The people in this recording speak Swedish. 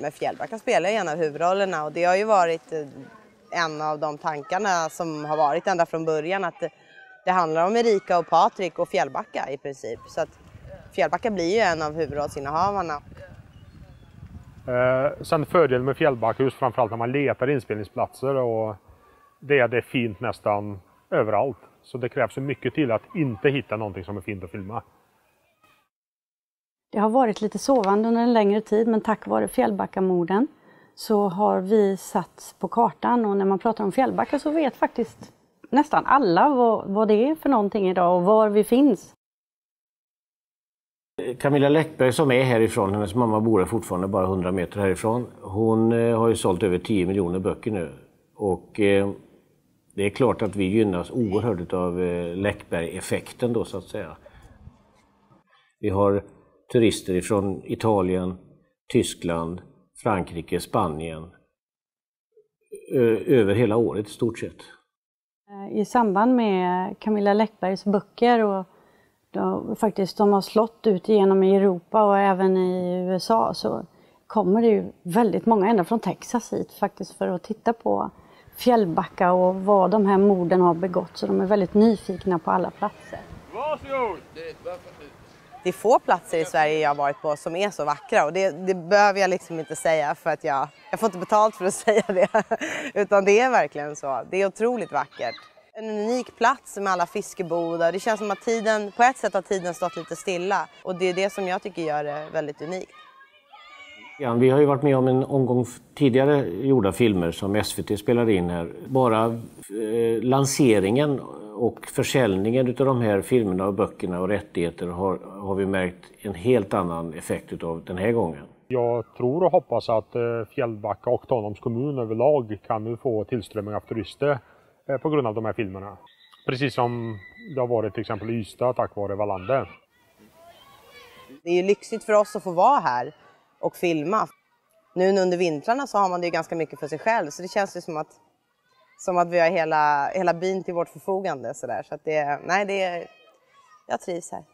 Men Fjällbacka spelar ju en av huvudrollerna och det har ju varit eh, en av de tankarna som har varit ända från början att eh, det, handlar om Erika och Patrik och Fjällbacka i princip. Så att Fjällbacka blir ju en av huvudrollsinnehavarna. Eh, sen fördelen med Fjällbacka just framförallt när man letar inspelningsplatser och det är det är fint nästan överallt. Så det krävs ju mycket till att inte hitta någonting som är fint att filma. Det har varit lite sovande under en längre tid men tack vare Fjällbackamorden så har vi satts på kartan och när man pratar om Fjällbacka så vet faktiskt nästan alla vad, vad det är för någonting idag och var vi finns. Camilla Läckberg som är härifrån, hennes mamma bor fortfarande bara 100 meter härifrån. Hon eh, har ju sålt över 10 miljoner böcker nu. Och eh, det är klart att vi gynnas oerhört av eh, Läckberg-effekten då så att säga. Vi har turister ifrån Italien, Tyskland, Frankrike, Spanien. Över hela året i stort sett. I samband med Camilla Läckbergs böcker och de, faktiskt de har slått ut igenom i Europa och även i USA så kommer det ju väldigt många ända från Texas hit faktiskt för att titta på Fjällbacka och vad de här morden har begått. Så de är väldigt nyfikna på alla platser. Varsågod! Det det är få platser i Sverige jag har varit på som är så vackra och det, det behöver jag liksom inte säga för att jag, jag får inte betalt för att säga det. Utan det är verkligen så. Det är otroligt vackert. En unik plats med alla fiskebodar. Det känns som att tiden, på ett sätt har tiden stått lite stilla och det är det som jag tycker gör det väldigt unikt. Ja, vi har ju varit med om en omgång tidigare gjorda filmer som SVT spelade in här. Bara eh, lanseringen och försäljningen av de här filmerna och böckerna och rättigheter har, har vi märkt en helt annan effekt av den här gången. Jag tror och hoppas att eh, Fjällbacka och Tanums kommun överlag kan nu få tillströmning av turister eh, på grund av de här filmerna. Precis som det har varit till exempel i Ystad tack vare Wallander. Det är ju lyxigt för oss att få vara här och filma. Nu under vintrarna så har man det ju ganska mycket för sig själv så det känns ju som att, som att vi har hela, hela byn till vårt förfogande. Så, där. så att det, nej, det, jag trivs här.